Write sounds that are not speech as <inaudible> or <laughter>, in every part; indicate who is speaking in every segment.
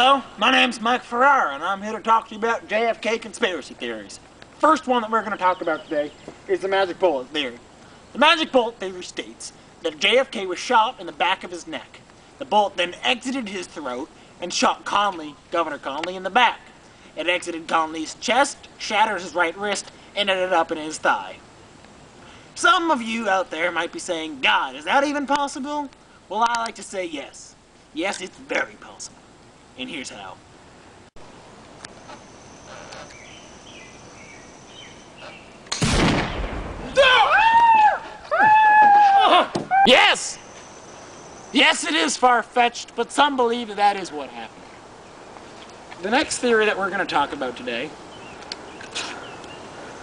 Speaker 1: Hello, my name's Mike Ferrara, and I'm here to talk to you about JFK conspiracy theories. First one that we're going to talk about today is the magic bullet theory. The magic bullet theory states that JFK was shot in the back of his neck. The bullet then exited his throat and shot Connally, Governor Connally, in the back. It exited Connally's chest, shattered his right wrist, and ended up in his thigh. Some of you out there might be saying, God, is that even possible? Well, I like to say yes. Yes, it's very possible. And here's how. Yes! Yes, it is far-fetched, but some believe that that is what happened. The next theory that we're going to talk about today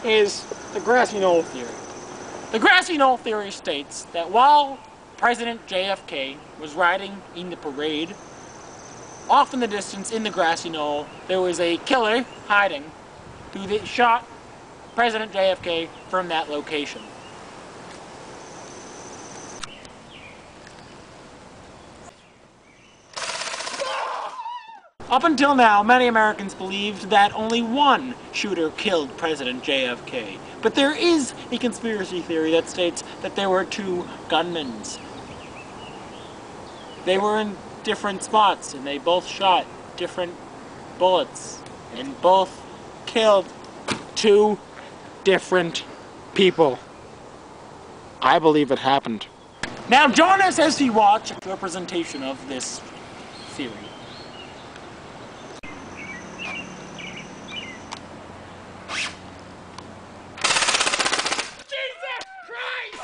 Speaker 1: is the grassy knoll theory. The grassy knoll theory states that while President JFK was riding in the parade, off in the distance in the grassy knoll, there was a killer hiding who shot President JFK from that location. Up until now, many Americans believed that only one shooter killed President JFK. But there is a conspiracy theory that states that there were two gunmen. They were in different spots and they both shot different bullets and both killed two different people. I believe it happened. Now join us as we watch a representation of this theory. Jesus Christ!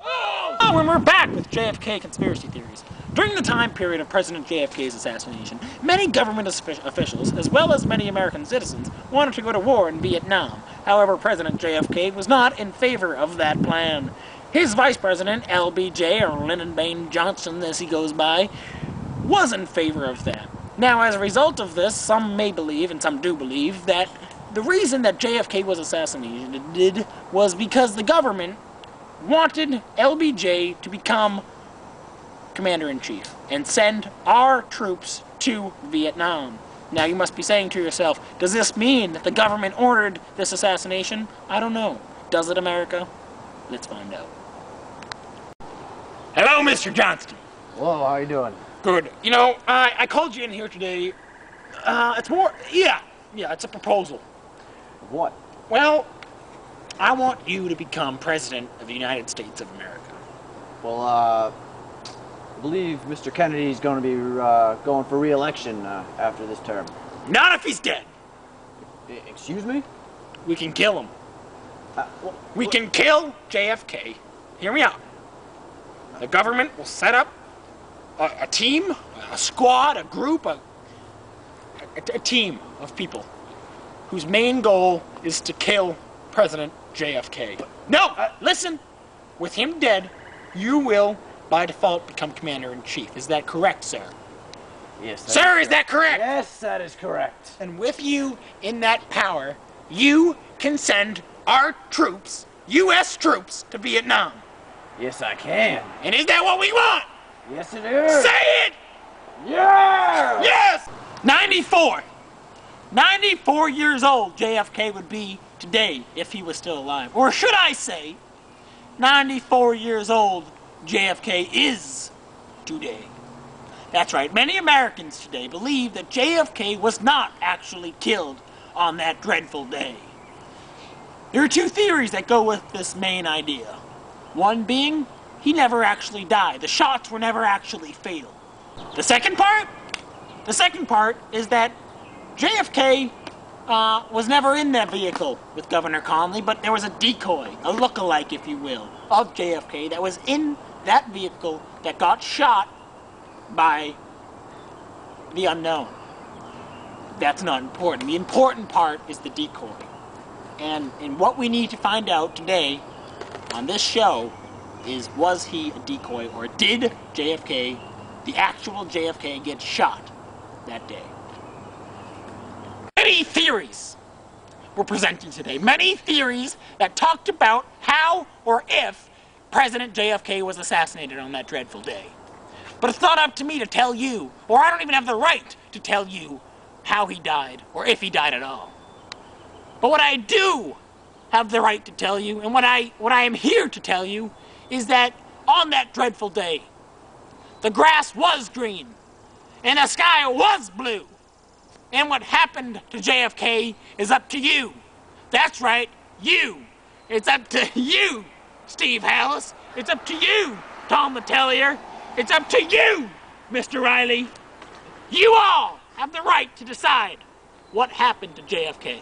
Speaker 1: Ah, oh, and we're back with JFK conspiracy theories. During the time period of President JFK's assassination, many government officials, as well as many American citizens, wanted to go to war in Vietnam. However, President JFK was not in favor of that plan. His vice president, LBJ, or Lyndon Baines Johnson as he goes by, was in favor of that. Now, as a result of this, some may believe, and some do believe, that the reason that JFK was assassinated was because the government wanted LBJ to become commander-in-chief and send our troops to Vietnam. Now you must be saying to yourself, does this mean that the government ordered this assassination? I don't know. Does it, America? Let's find out. Hello, Mr. Johnson.
Speaker 2: Hello, how are you doing?
Speaker 1: Good. You know, I, I called you in here today. Uh, it's more, yeah, yeah, it's a proposal.
Speaker 2: What?
Speaker 1: Well, I want you to become president of the United States of America.
Speaker 2: Well, uh, I believe Mr. Kennedy is going to be uh, going for re-election uh, after this term.
Speaker 1: Not if he's dead.
Speaker 2: excuse me?
Speaker 1: We can kill him.
Speaker 2: Uh, well,
Speaker 1: we can kill JFK. Hear me out. The government will set up a, a team, a squad, a group, a, a, a team of people whose main goal is to kill President JFK. No, uh, listen. With him dead, you will, by default, become commander-in-chief. Is that correct, sir?
Speaker 2: Yes.
Speaker 1: Sir, is, is that correct?
Speaker 2: Yes, that is correct.
Speaker 1: And with you in that power, you can send our troops, U.S. troops, to Vietnam.
Speaker 2: Yes, I can.
Speaker 1: And is that what we want?
Speaker 2: Yes, it is.
Speaker 1: Say it!
Speaker 2: Yeah!
Speaker 1: Yes! 94. 94 years old JFK would be today if he was still alive. Or should I say, 94 years old JFK is today. That's right, many Americans today believe that JFK was not actually killed on that dreadful day. There are two theories that go with this main idea. One being, he never actually died. The shots were never actually fatal. The second part? The second part is that JFK uh, was never in that vehicle with Governor Connally, but there was a decoy, a look-alike, if you will, of JFK that was in that vehicle that got shot by the unknown. That's not important. The important part is the decoy. And, and what we need to find out today on this show is was he a decoy or did JFK, the actual JFK, get shot that day? many theories were presented today. Many theories that talked about how or if President JFK was assassinated on that dreadful day. But it's not up to me to tell you, or I don't even have the right to tell you how he died, or if he died at all. But what I do have the right to tell you, and what I what I am here to tell you, is that on that dreadful day, the grass was green, and the sky was blue. And what happened to JFK is up to you. That's right, you. It's up to <laughs> you, Steve Hallis. It's up to you, Tom Letellier. It's up to you, Mr. Riley. You all have the right to decide what happened to JFK.